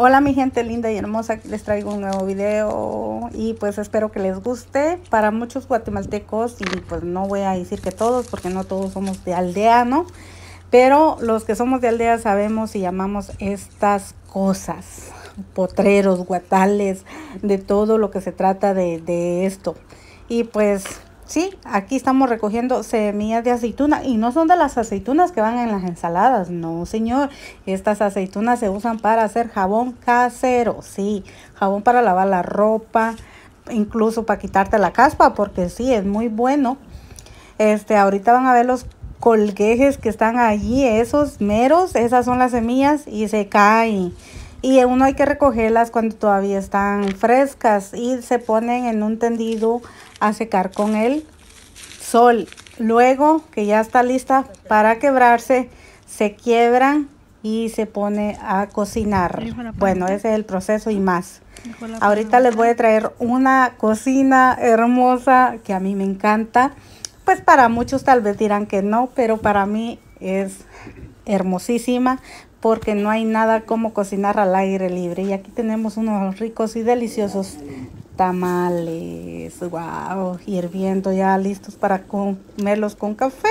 Hola mi gente linda y hermosa, les traigo un nuevo video y pues espero que les guste para muchos guatemaltecos y pues no voy a decir que todos porque no todos somos de aldea, ¿no? Pero los que somos de aldea sabemos y llamamos estas cosas, potreros, guatales, de todo lo que se trata de, de esto. Y pues Sí, aquí estamos recogiendo semillas de aceituna y no son de las aceitunas que van en las ensaladas, no señor. Estas aceitunas se usan para hacer jabón casero, sí, jabón para lavar la ropa, incluso para quitarte la caspa, porque sí, es muy bueno. Este, ahorita van a ver los colguejes que están allí, esos meros, esas son las semillas y se caen. Y uno hay que recogerlas cuando todavía están frescas y se ponen en un tendido a secar con el sol. Luego que ya está lista para quebrarse, se quiebran y se pone a cocinar. Bueno, ese es el proceso y más. Ahorita les voy a traer una cocina hermosa que a mí me encanta. Pues para muchos tal vez dirán que no, pero para mí es hermosísima porque no hay nada como cocinar al aire libre. Y aquí tenemos unos ricos y deliciosos tamales, wow, hirviendo ya listos para comerlos con café.